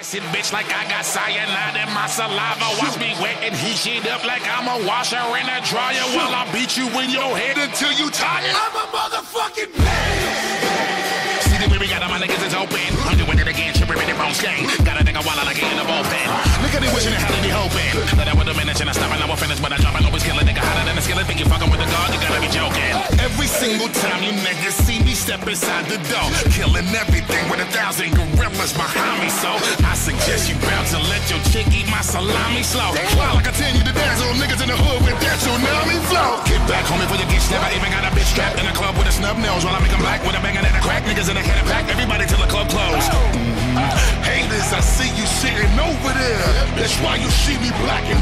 Acid bitch like I got cyanide in my saliva. Watch me wet and heat shit up like I'm a washer in a dryer while I beat you in your head until you tired. I'm a motherfucking pain. See the way we got all my niggas is open. I'm doing it again, tripping with the bone gang. Gotta think a while like in the bullpen. Look at it wishing and how they hoping. That I would diminish and I stop and I will finish, but I drop and always kill a nigga hotter than a skillet. Think you fucking with the god, you gotta be joking. Every single time you niggas see me step inside the door, killing everything let your chick eat my salami slow. While I continue to dance on niggas in the hood with that tsunami flow. Get back, homie, before you get snapped. I even got a bitch strapped in a club with a snub nose while I make 'em black with a banging and a crack. Niggas in a head and pack, everybody till the club close. Oh. Haters, I see you sitting over there. That's why you see me blacking I'm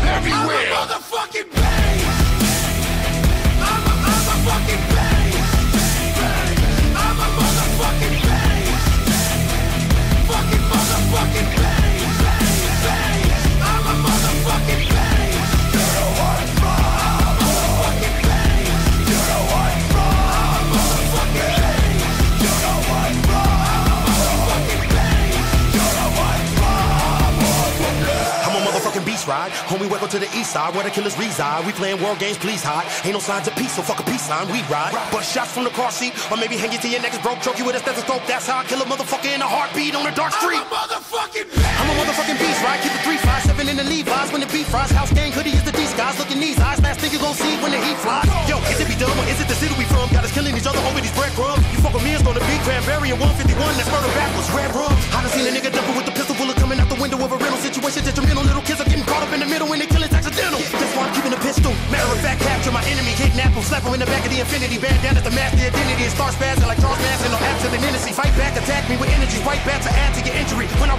ride. Homie, welcome to the east side where the killers reside. We playing world games, please hide. Ain't no signs of peace, so fuck a peace sign. We ride. Bust shots from the car seat, or maybe hang you to your next broke, choke you with a stethoscope. That's how I kill a motherfucker in a heartbeat on a dark I'm street. a motherfucking pain. I'm a motherfucking beast ride. Keep it three five seven in the Levi's when the beat fries. House gang hoodie is the D skies. Look in these eyes, last thing you gon' see when the heat flies. Yo, is it be done or is it the city we from? Got us killing each other over these breadcrumbs. You fuck with me, it's gonna be cranberry and 151. That's murder backwards, red rum. I done seen a nigga double with the enemy, kidnap him, slap him in the back of the Infiniti. Band down at the mask, the identity, and start spazzing like Charles Manson. No absolute innocence. Fight back, attack me with energy. Right back to add to your injury. When I